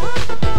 Bye.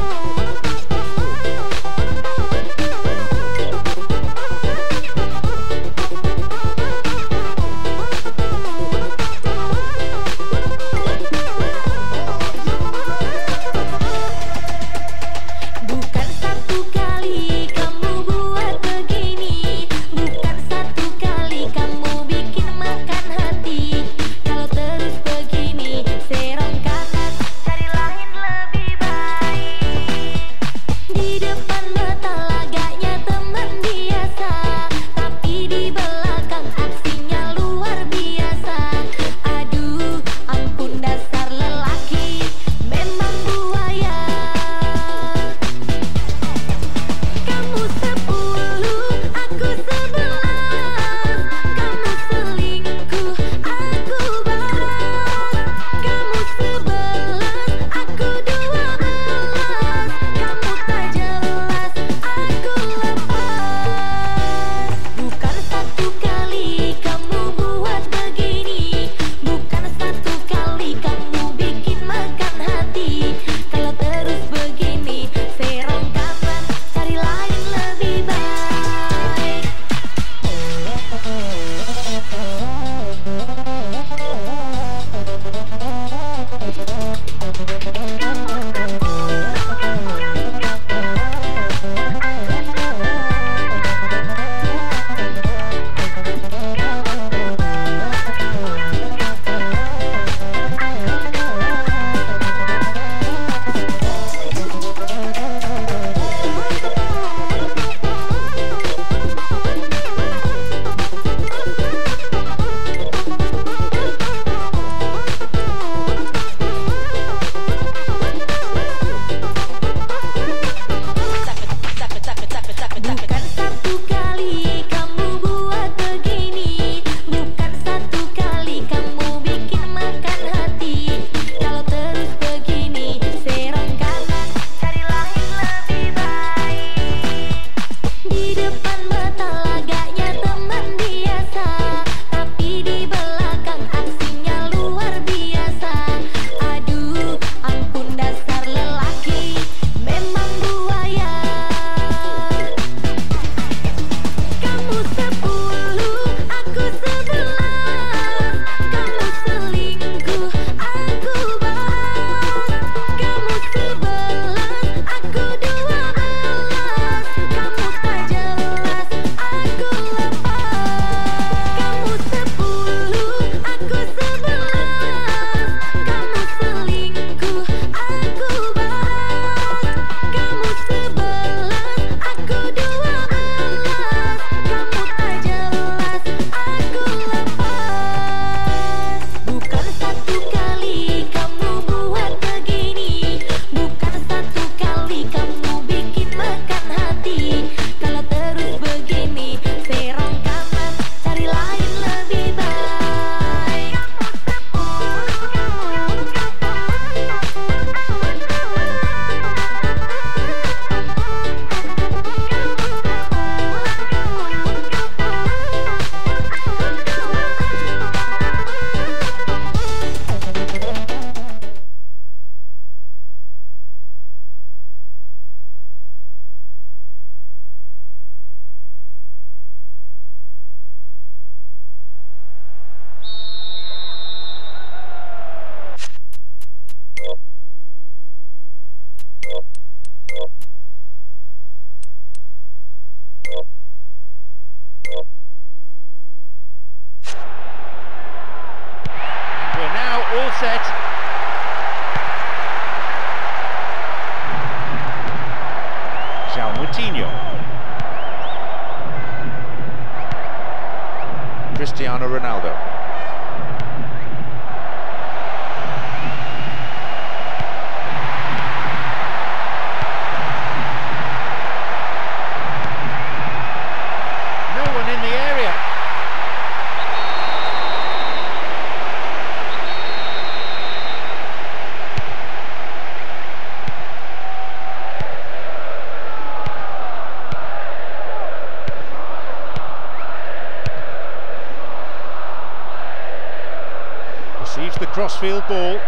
Crossfield ball.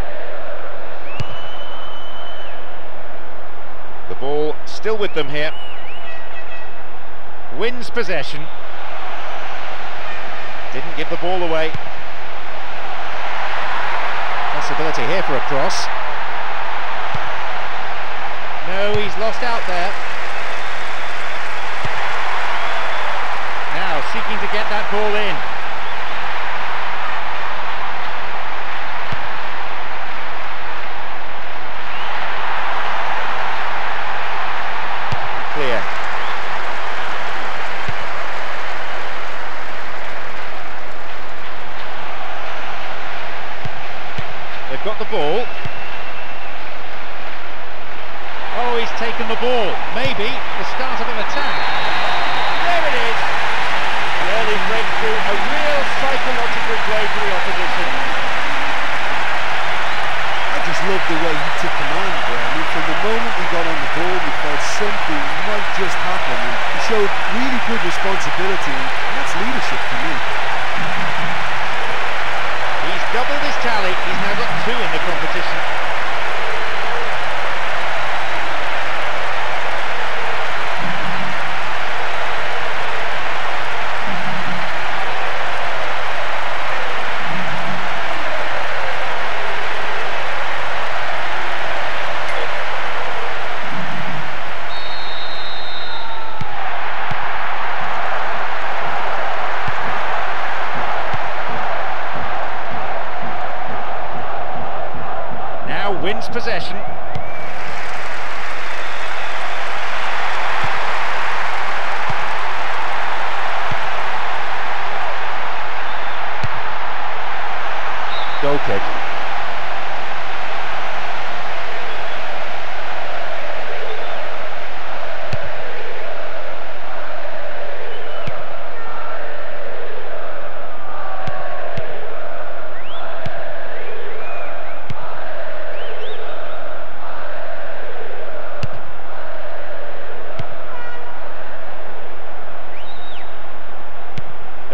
The ball still with them here. Wins possession. Didn't give the ball away. Possibility here for a cross. No, he's lost out there. Now seeking to get that ball in.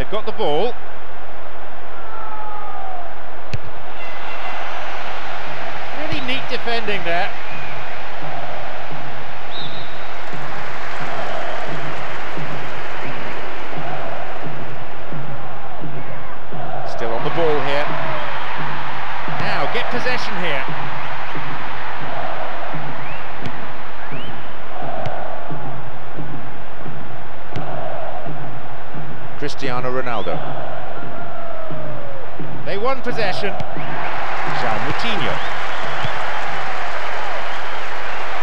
They've got the ball. Really neat defending there. Possession. João Moutinho.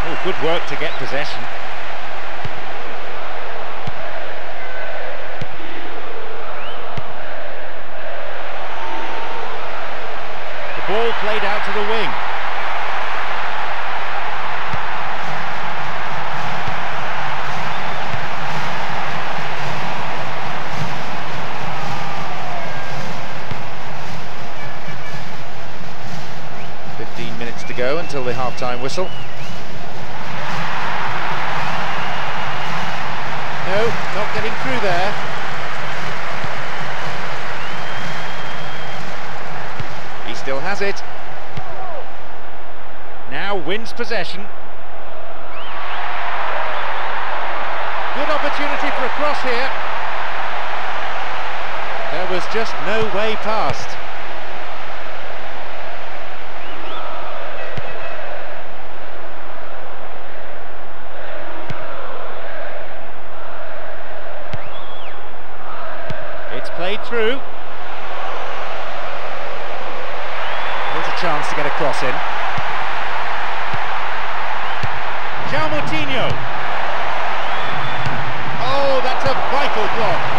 Oh, good work to get possession. The ball played out to the wing. 15 minutes to go until the half-time whistle. No, not getting through there. He still has it. Now wins possession. Good opportunity for a cross here. There was just no way past. played through. There's a chance to get a cross in. João Moutinho. Oh, that's a vital block.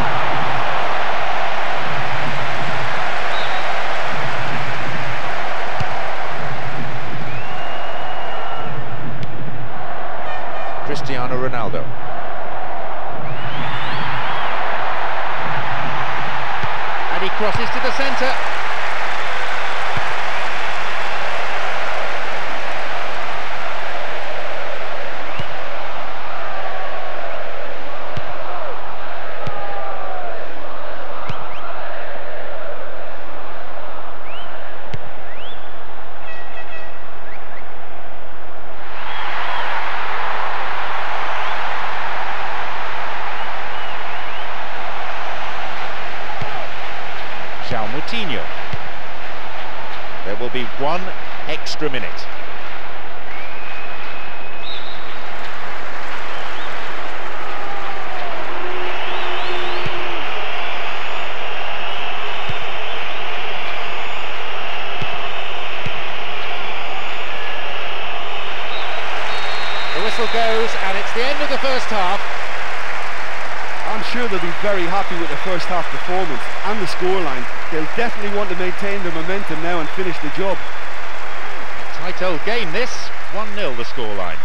There will be one extra minute. The whistle goes and it's the end of the first half. Sure they'll be very happy with the first half performance and the scoreline. They'll definitely want to maintain their momentum now and finish the job. Tight old game this, 1-0 the scoreline.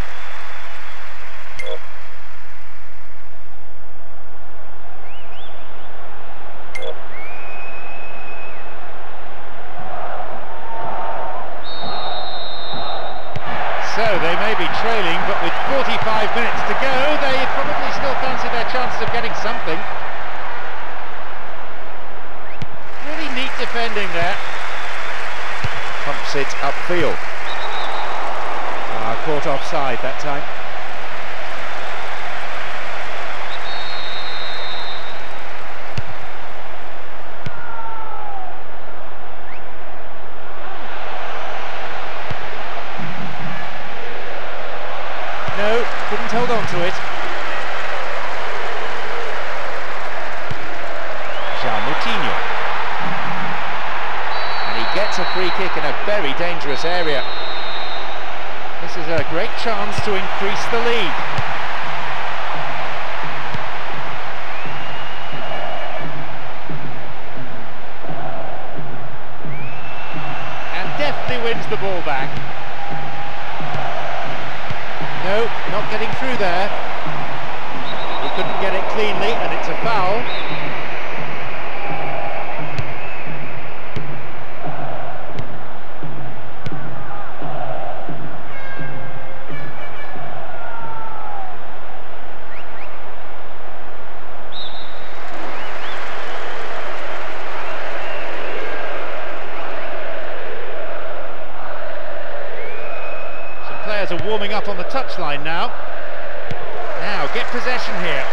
So they may be trailing, but with 45 minutes to go, they probably still fancy their chances of getting something. Really neat defending there. Pumps it upfield. Ah, caught offside that time. Dangerous area. This is a great chance to increase the lead. And deftly wins the ball back. No, not getting through there. He couldn't get it cleanly, and it's a foul. Some players are warming up on the touchline now. Now, get possession here.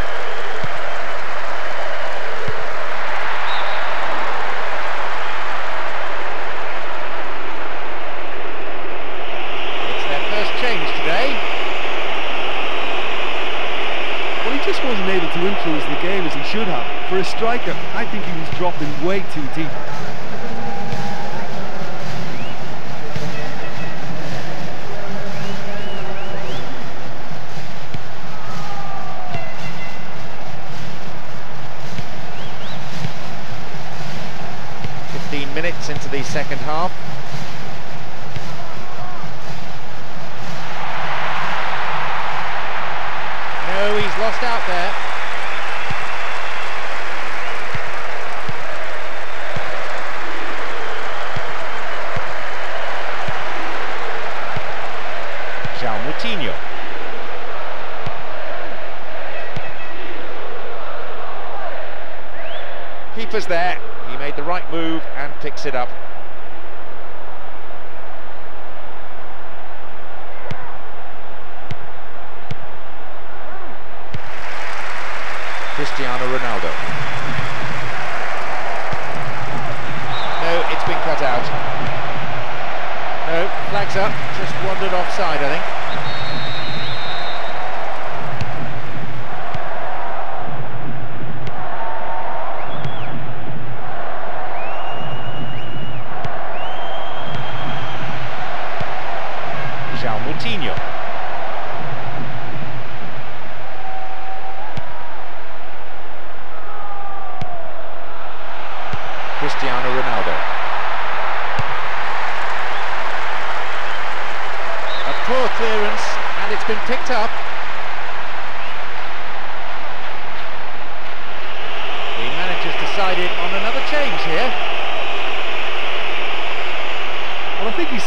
It's their first change today. Well, he just wasn't able to influence the game as he should have. For a striker, I think he was dropping way too deep. Minutes into the second half. No, he's lost out there. João Moutinho. There. He made the right move and picks it up. Cristiano Ronaldo. No, it's been cut out. No, flags up, just wandered offside, I think. João Moutinho. Cristiano Ronaldo. A poor clearance and it's been picked up. The manager's decided on another change here.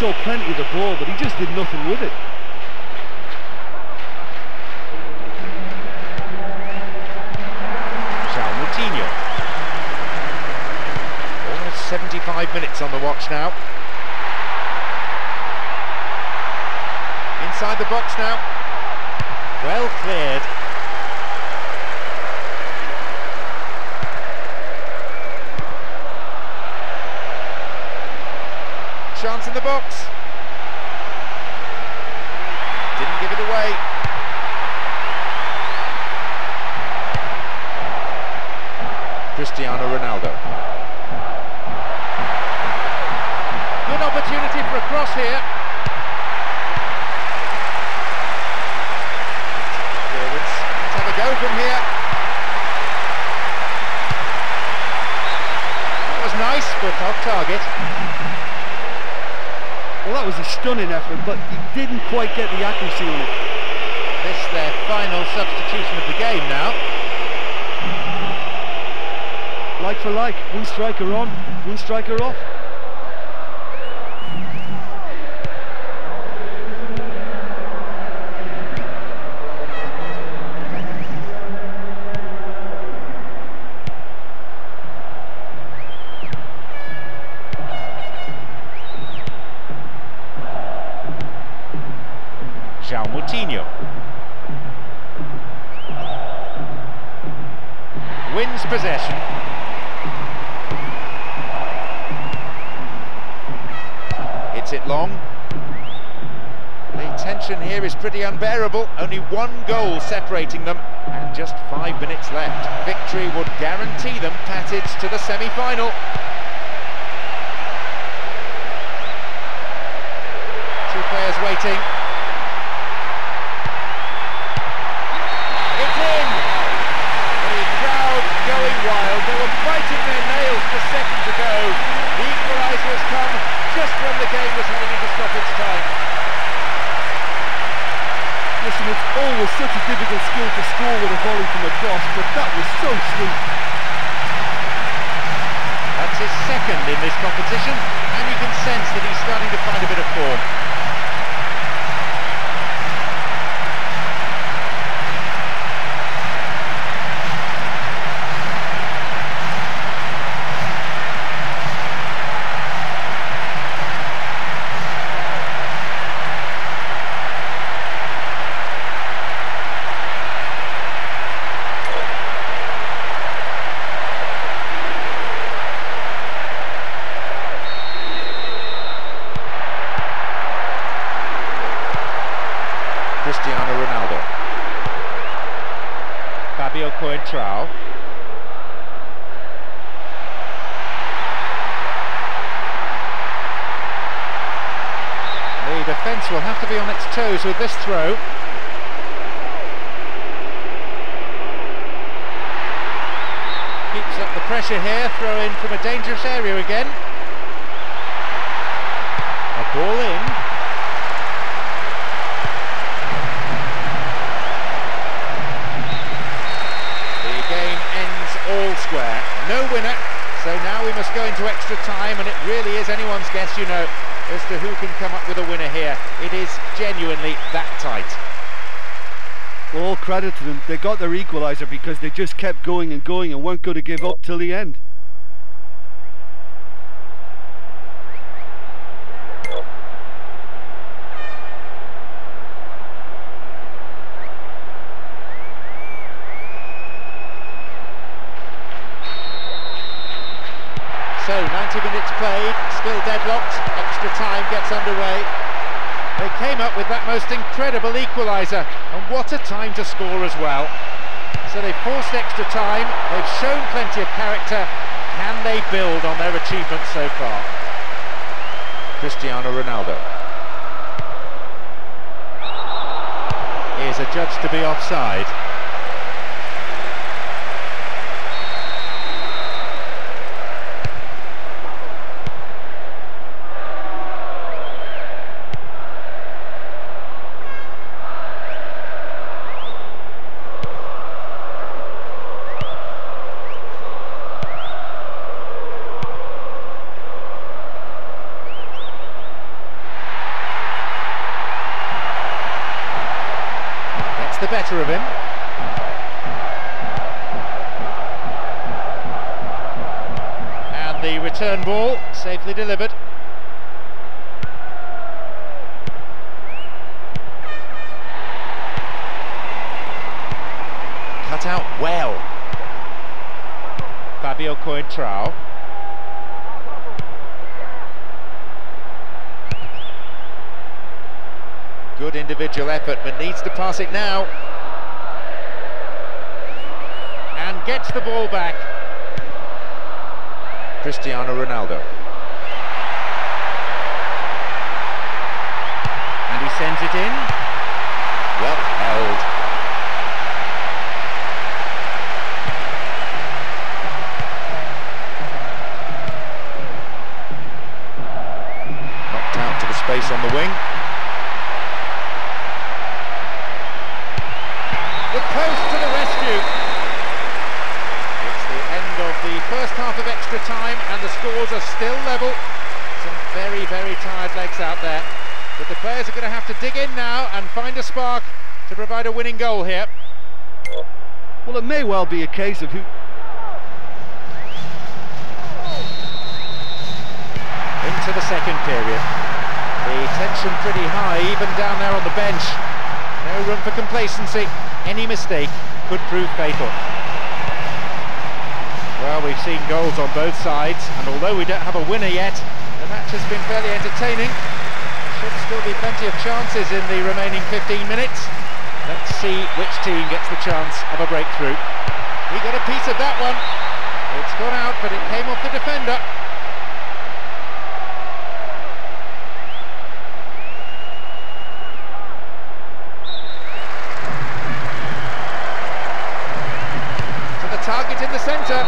Saw plenty of the ball, but he just did nothing with it. João Moutinho. Almost 75 minutes on the watch now. Inside the box now. Well cleared. Target. Well, that was a stunning effort, but he didn't quite get the accuracy on it. This their final substitution of the game now. Like for like, one striker on, one striker off. Tension here is pretty unbearable. Only one goal separating them and just five minutes left. Victory would guarantee them passage to the semi-final. Two players waiting. It's in! The crowd going wild. They were biting their nails for seconds ago. The equaliser has come just when the game was heading into stoppage time. Listen, it's always such a difficult skill to score with a volley from across, but that was so sweet. That's his second in this competition, and you can sense that he's starting to find a bit of form. Cristiano Ronaldo. Fabio Coentrao. The defence will have to be on its toes with this throw. Keeps up the pressure here, throw in from a dangerous area again. A ball in. The game ends all square. No winner. So now we must go into extra time, and it really is anyone's guess, you know, as to who can come up with a winner here. It is genuinely that tight. Well, all credit to them. They got their equaliser because they just kept going and going and weren't going to give up till the end. So 90 minutes played, still deadlocked, extra time gets underway. They came up with that most incredible equaliser, and what a time to score as well. So they've forced extra time, they've shown plenty of character, can they build on their achievements so far? Cristiano Ronaldo. Is adjudged to be offside. Gets the better of him. And the return ball safely delivered. Cut out well. Fabio Coentrao. Good individual effort, but needs to pass it now. And gets the ball back. Cristiano Ronaldo. A winning goal here. Well, it may well be a case of who... Into the second period. The tension pretty high, even down there on the bench. No room for complacency. Any mistake could prove fatal. Well, we've seen goals on both sides, and although we don't have a winner yet, the match has been fairly entertaining. There should still be plenty of chances in the remaining 15 minutes. See which team gets the chance of a breakthrough. He got a piece of that one. It's gone out, but it came off the defender. target in the centre.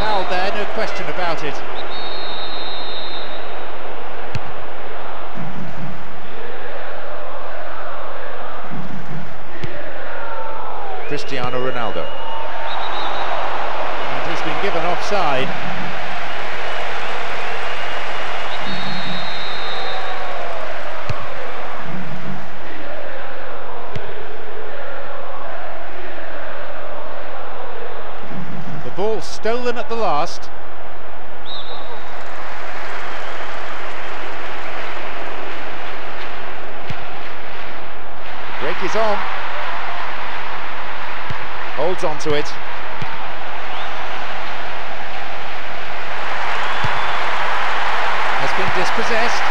Foul there, no question about it. Cristiano Ronaldo. And he's been given offside. ball stolen at the last. Break is on. Holds on to it. Has been dispossessed.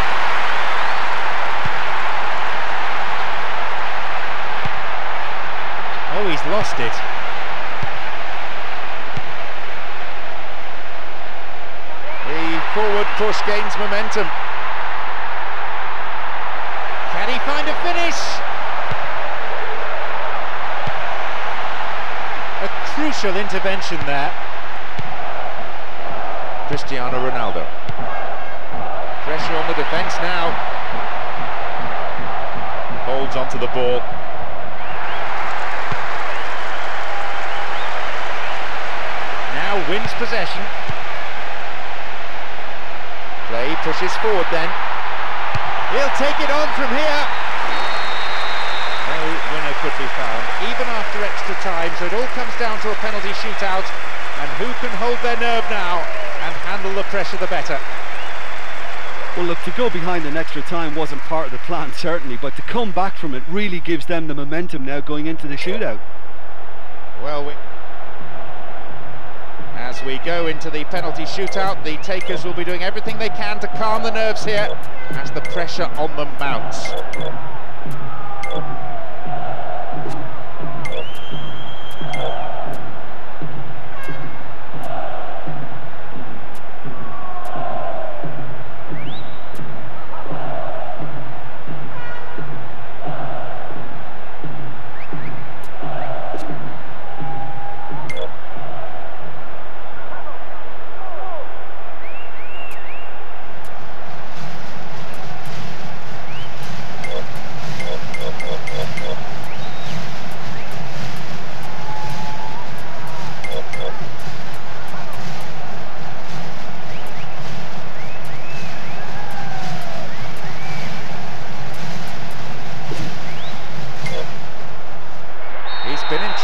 Oh, he's lost it. The forward push gains momentum. Can he find a finish? A crucial intervention there. Cristiano Ronaldo. Pressure on the defence now. Holds onto the ball. Now wins possession. Play pushes forward then. He'll take it on from here. Be found, even after extra time, so it all comes down to a penalty shootout, and who can hold their nerve now and handle the pressure the better. Well look, to go behind in extra time wasn't part of the plan, certainly, but to come back from it really gives them the momentum now going into the shootout. Well, we as we go into the penalty shootout, the takers will be doing everything they can to calm the nerves here as the pressure on them mounts.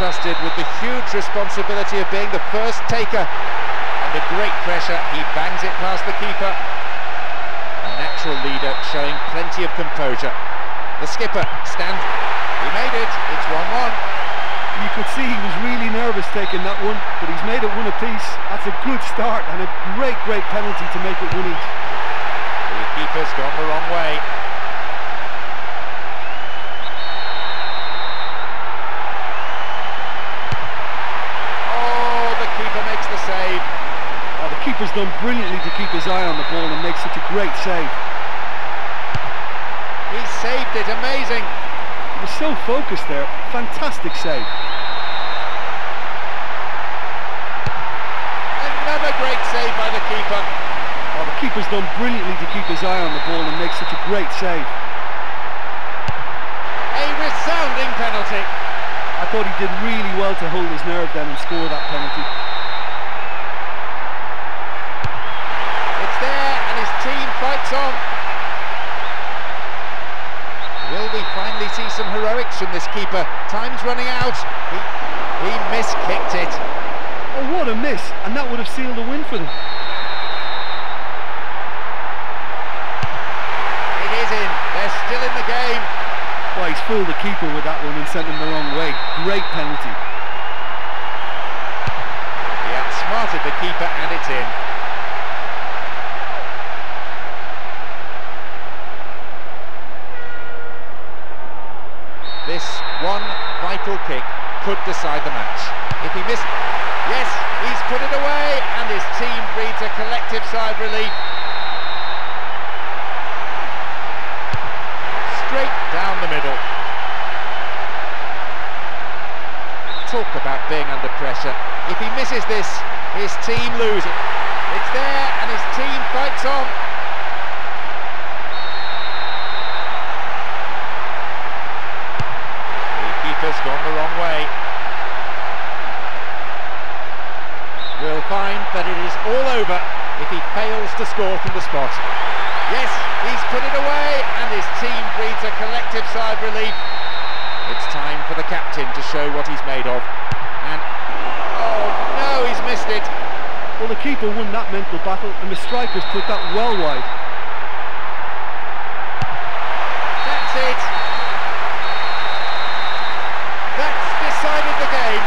Entrusted with the huge responsibility of being the first taker. Under great pressure, he bangs it past the keeper. A natural leader showing plenty of composure. The skipper stands... He made it. It's 1-1. You could see he was really nervous taking that one, but he's made it one apiece. That's a good start and a great, great penalty to make it one each. The keeper's gone the wrong way. keeper's done brilliantly to keep his eye on the ball and make such a great save. He saved it, amazing. He was so focused there, fantastic save. Another great save by the keeper. Oh, the keeper's done brilliantly to keep his eye on the ball and make such a great save. A resounding penalty. I thought he did really well to hold his nerve then and score that penalty. on. Will we finally see some heroics from this keeper? Time's running out. He, he miskicked it. Oh, what a miss. And that would have sealed the win for them. It is in. They're still in the game. Well, he's fooled the keeper with that one and sent him the wrong way. Great penalty. He outsmarted the keeper and it's in. Kick could decide the match. If he missed... Yes, he's put it away and his team breathes a collective sigh of relief. Straight down the middle. Talk about being under pressure. If he misses this, his team lose it. It's there and his team fights on. The keeper's gone the wrong way. We'll find that it is all over if he fails to score from the spot. Yes, he's put it away and his team breathes a collective sigh of relief. It's time for the captain to show what he's made of. And, oh no, he's missed it. Well, the keeper won that mental battle and the strikers put that well wide. That's it. That's decided the game.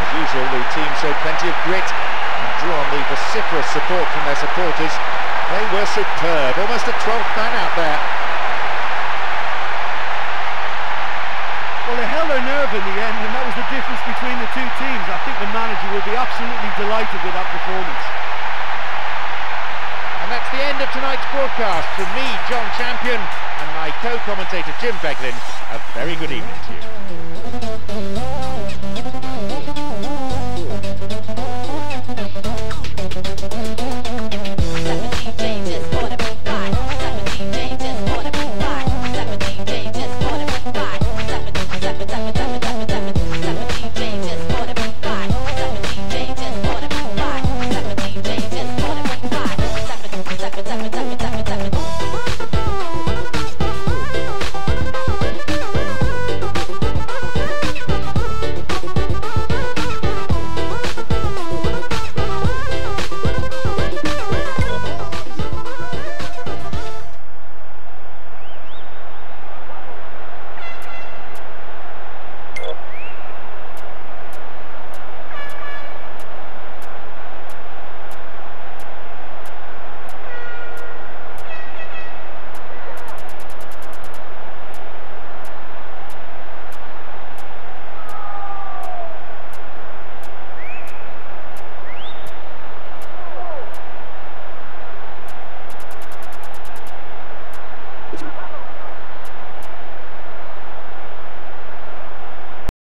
As usual, the team showed plenty of grit and drew on support from their supporters. They were superb, almost a 12th man out there. Well, they held their nerve in the end, and that was the difference between the two teams. I think the manager will be absolutely delighted with that performance. And that's the end of tonight's broadcast. From me, John Champion, and my co-commentator Jim Beglin, a very good evening to you.